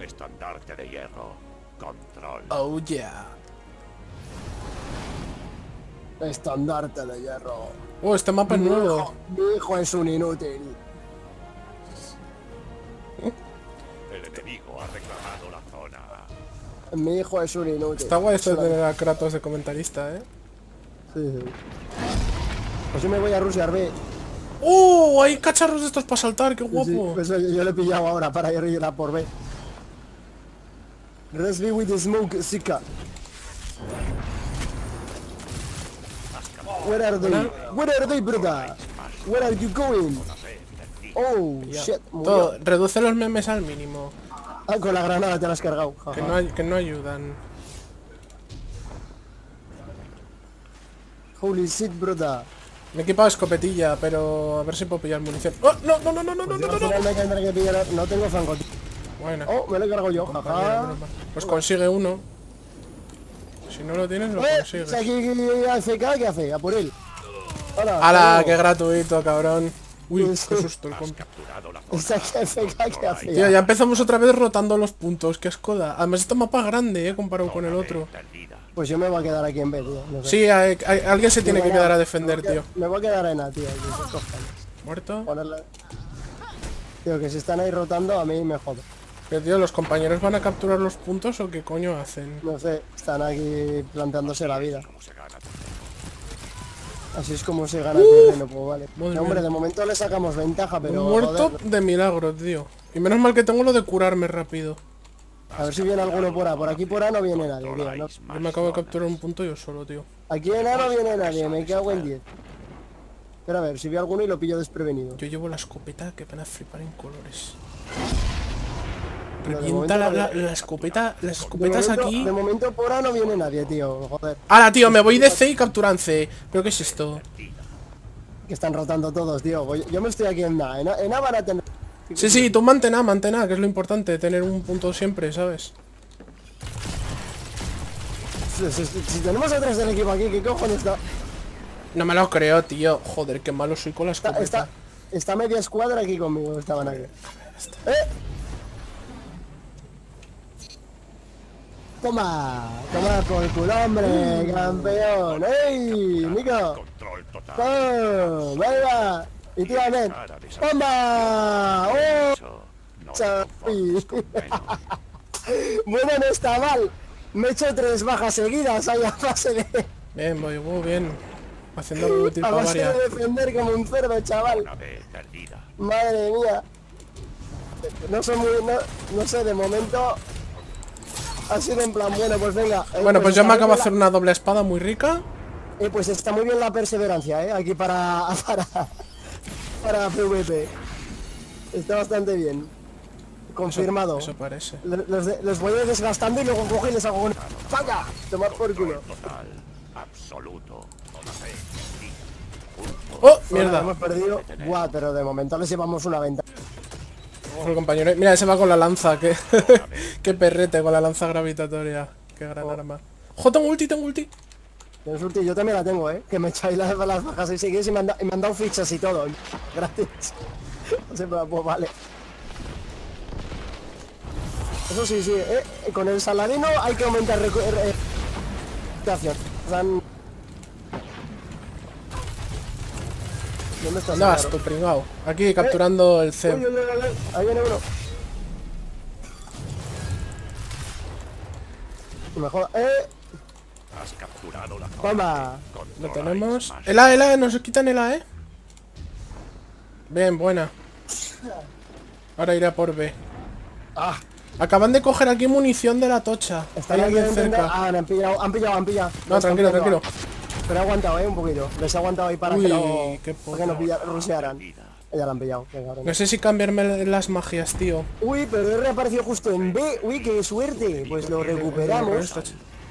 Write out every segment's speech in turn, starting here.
Estandarte de hierro. Control. Oh yeah. Estandarte de hierro. Oh, este mapa es Mi nuevo. hijo, mi hijo es un inútil. El enemigo ha reclamado la zona. Mi hijo es un inútil. Está guay esto de Solamente- tener a Kratos de comentarista, ¿eh? Sí, sí. Pues yo me voy a Rusia, ve. ¡Oh! Hay cacharros de estos para saltar, qué Sí, guapo. pues yo, yo le he pillado ahora para ir a por B. Resby with the smoke, Zika. Where are they? Where are they, brother? Where are you going? Oh, shit. Todo, reduce los memes al mínimo. Ah, con la granada te la has cargado. Que no, que no ayudan. Holy shit, brother. Me he equipado escopetilla, pero a ver si puedo pillar munición. ¡Oh! No, no, no, no, no, no, no, no, no. No tengo francotirador. Bueno, Oh, me lo he cargado yo, compañero. Pues consigue uno. Si no lo tienes, lo Eh, consigues. si aquí ¿qué hace? A por él. ¡Hala! hasta ¡Qué gratuito, cabrón! Uy, qué sí. susto el ¿qué hace? Tío, ya empezamos otra vez rotando los puntos, qué escoda. Además, este mapa es grande, eh, comparado con el otro. Pues yo me voy a quedar aquí en B, tío. No sé. Sí, alguien se tiene que quedar a defender, tío. Me voy a quedar en A, tío. qué. ¿Muerto? Tío, que si están ahí rotando, a mí me jodo. Pero, tío, ¿los compañeros van a capturar los puntos o qué coño hacen? No sé, están aquí planteándose la vida. ¿Cómo se gana? Así es como se gana el terreno, pues vale. No, hombre, de momento le sacamos ventaja, pero... Un muerto joder, de milagro, tío. Y menos mal que tengo lo de curarme rápido. a ver si viene alguno por A. Por aquí por A no viene nadie, tío. ¿no? Yo me acabo de capturar un punto yo solo, tío. Aquí en A no viene nadie, me cago en 10. Pero a ver, si veo alguno y lo pillo desprevenido. Yo llevo la escopeta que van a flipar en colores. De Revienta la, momento- la- la escopeta, las De escopetas momento, aquí. de momento por A no viene nadie, tío. Joder, ¡Hala, tío! Me voy de C y capturan C. ¿Pero qué es esto? que están rotando todos, tío. Voy- Yo me estoy aquí en A. En A, en A van a tener... Sí, sí, tú mantén A, mantén A, que es lo importante, tener un punto siempre, ¿sabes? Si, si- si- si tenemos a tres del equipo aquí, ¿qué cojones está? No me lo creo, tío. Joder, qué malo soy con la escopeta. está, está media escuadra aquí conmigo, estaban aquí. ¡Eh! Toma, toma por culo, hombre, campeón. ¡Ey, Nico! Control total. ¡Pum! ¡Venga! Y. Cara de ¡Toma! ¡Oh! Bueno, no está mal. Me he hecho tres bajas seguidas ahí a base de, Bien, voy, voy, bien. Haciendo algo útil a para base de defender como un cerdo, chaval. Madre mía. No soy muy... No, no sé, de momento... Ha sido en plan, bueno, pues venga. eh, Bueno, pues yo me acabo de hacer una doble espada muy rica. eh, pues está muy bien la perseverancia, ¿eh? Aquí para... Para, para PvP. Está bastante bien. Confirmado. Eso parece. Le- Los, de- los voy desgastando y luego cojo y les hago un... ¡Paga! Tomar por culo. Total. Absoluto. ¡Oh! Mierda. hemos perdido. Buah, pero de momento les llevamos una ventaja. Compañero. Mira, ese va con la lanza. Qué, qué perrete con la lanza gravitatoria. Qué gran arma. ¡Jo, tengo ulti, tengo ulti! Tienes ulti, yo también la tengo, ¿eh? Que me echáis las, las bajas y seguís y me, han da- y me han dado fichas y todo. Gracias. No sé, pues vale. Eso sí, sí, ¿eh? Con el saladino hay que aumentar recu- eh, reputación. Dan- ¿Dónde Álvaro? tú, pringao? Aquí, capturando el Uy, C. Ahí viene uno. No me jodas. ¡Eh! Has capturado la. ¡Toma! Lo tenemos. El A, el A, nos quitan el A, ¿eh? Bien, buena. Ahora iré a por B. ¡Ah! Acaban de coger aquí munición de la tocha. Están Hay alguien cerca. Ah, han pillado, han pillado, han pillado. No, Los tranquilo, pillando. Pero he aguantado, eh, un poquito. Les he aguantado ahí para Uy, que no, qué para que no pilla-. Perdida. Ya la han pillado, cabrón. No sé si cambiarme las magias, tío. Uy, pero he reaparecido justo en B. Uy, qué suerte. Pues lo recuperamos.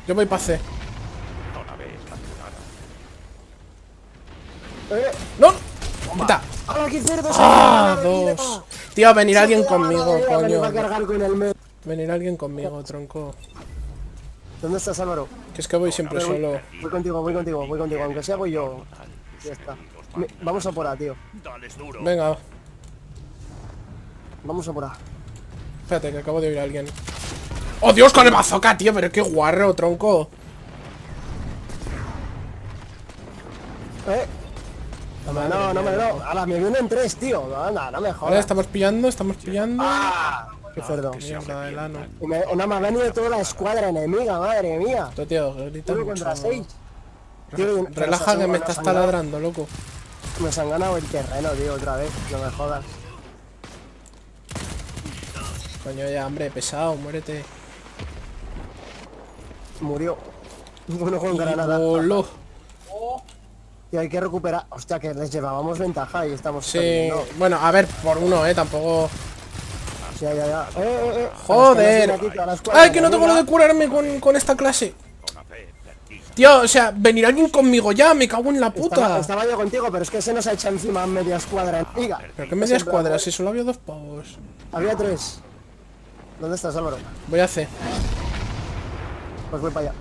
Yo voy para C. Eh, ¡No! ¡Quita! ¡Hala, qué cerdo! ¡Ah! Dos. Tío, venir alguien conmigo, coño. Venir alguien conmigo, tronco. ¿Dónde estás, Álvaro? Que es que voy siempre solo. Voy contigo, voy contigo, voy contigo. Aunque sea voy yo. Ya está. Me- vamos a por A, tío. Venga. Vamos a por A. Espérate, que acabo de oír a alguien. ¡Oh, Dios, con el bazooka, tío! Pero qué guarro, tronco. Eh. No, me- no, no me no. Ahora me vienen tres, tío. No, anda, no me Vale, jodas. estamos pillando, estamos pillando. ¡Ah! Qué cerdo. Mierda, ano. Y una me ha venido toda la escuadra enemiga, madre mía. Tío, Uno contra seis. Tío, y- Relaja que me estás taladrando, loco. Nos han ganado el terreno, tío, otra vez. No me jodas. Coño, ya, hombre, pesado, muérete. Murió. Uno con granada. Tío, hay que recuperar. Hostia, que les llevábamos ventaja y estamos Sí, perdiendo. bueno, a ver, por uno, eh, tampoco... Ya, ya, ya. Eh, eh, eh. Joder. Aquí Ay, que no tengo lo de curarme con, con esta clase. Tío, o sea, venir alguien conmigo ya, me cago en la puta. estaba yo contigo, pero es que se nos ha echado encima media escuadra enemiga. Pero qué media escuadra, si solo había dos pavos. Había tres. ¿Dónde estás, Álvaro? Voy a hacer. Pues voy para allá.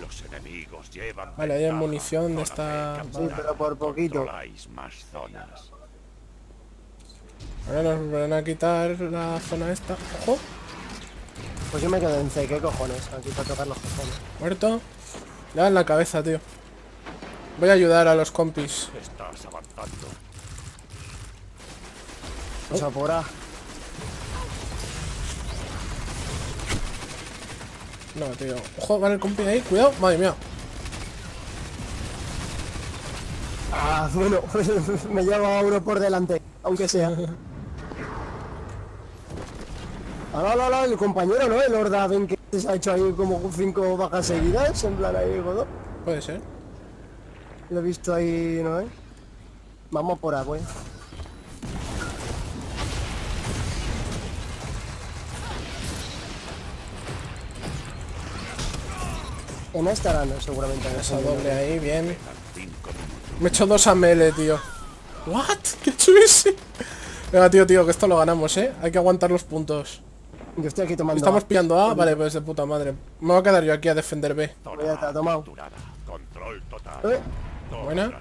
Los enemigos llevan Vale, hay munición de esta... Sí, pero por poquito. Controláis más zonas. Ahora nos van a quitar la zona esta. Ojo, Pues yo me quedo en C, ¿qué cojones? Aquí para tocar los cojones. muerto. Le dan la cabeza, tío. Voy a ayudar a los compis. Estás avanzando. Pues apura. No, tío. Ojo, van el compi ahí. Cuidado. Madre mía. Ah, bueno, me llevo a uno por delante, aunque sea. Ah, no, no, no, el compañero, ¿no? El Horda, ven que se ha hecho ahí como cinco bajas seguidas, en plan ahí, Godó. Puede ser. Lo he visto ahí, ¿no? eh? Vamos por agua, ¿eh? En esta era, no, seguramente. en Esa doble ahí, bien. Me he hecho dos a mele, tío. ¿What? ¿Qué he hecho ese? Venga, tío, tío, que esto lo ganamos, ¿eh? Hay que aguantar los puntos. Yo estoy aquí tomando. Estamos A. pillando A. Vale, pues de puta madre. Me voy a quedar yo aquí a defender B. Ya está, tomado. capturada. Control total. Eh, Buena.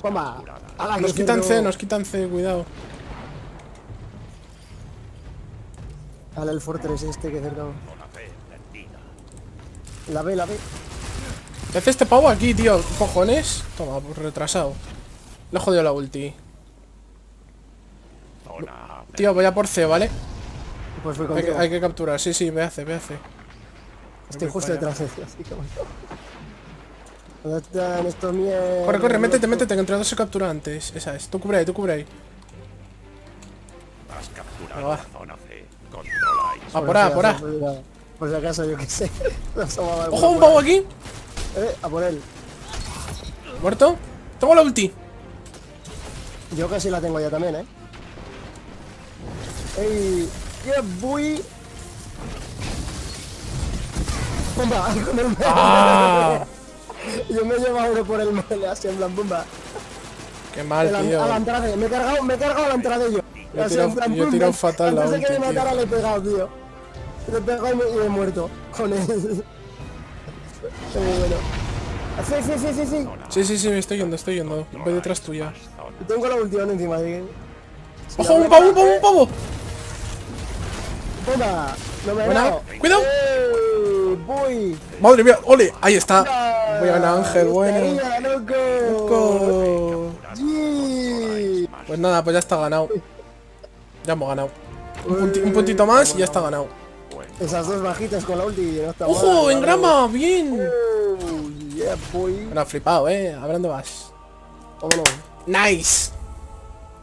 Toma. Nos quitan. C, nos quitan C, cuidado. Ala, el Fortress este que cerdo. Zona C perdida. La B, la B. ¿Qué hace este pavo aquí, tío? ¿Qué cojones? Toma, pues retrasado. Le he jodido la ulti. Tío, voy a por C, ¿vale? Pues voy Hay que, hay que capturar. Sí, sí, C, ve a C. Estoy justo detrás de ti, así que bueno. ¿Dónde están estos mierdas? Corre, corre, métete, métete, que entre dos se captura antes. Esa es. Tú cubre ahí, tú cubre ahí. has capturado Venga, va. la zona C. Controláis. A por A, a por A. Por si acaso, yo qué sé. Me ¡Ojo, un pavo aquí! Eh, a por él. ¿Muerto? Tengo la ulti. Yo casi la tengo ya también, eh. ¡Ey! ¡Qué voy! ¡Bomba! Con el mele. ¡Ah! Yo me he llevado uno por el mele, así en plan bomba. ¡Qué mal, El- tío! a la entrada, me he cargado, me he cargado a la entrada yo. Yo he Así, tirado- en plan, yo he tirado me- fatal la de que ulti, me matara le he pegado, tío. Le he pegado y me, y me he muerto con él. Qué muy bueno. Sí, sí, sí, sí, sí. Sí, sí, sí, me estoy yendo, estoy yendo. Voy detrás tuya. Tengo la última encima de ¡Ojo, un pavo, un pavo, un pavo! Bomba. No me Buena. ¡Cuidado! ¡Voy! ¡Madre mía! ¡Ole! Ahí está. Voy a ganar Ángel, bueno. Loco! Loco. Sí. Pues nada, pues ya está ganado. Ya hemos ganado. Un, punti- un puntito más y ya está ganado. Esas dos bajitas con la ulti no está ¡Ojo! mal, ¡En grama! ¡Bien! Oh, yeah, boy. Bueno, ha flipado, ¿eh? ¿A ver dónde vas? Vámonos. ¡Nice!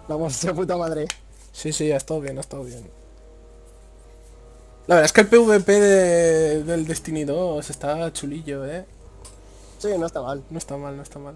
Hemos hecho puta madre. Sí, sí, ha estado bien, ha estado bien. La verdad es que el PvP de- del Destiny 2 está chulillo, ¿eh? Sí, no está mal. No está mal, no está mal.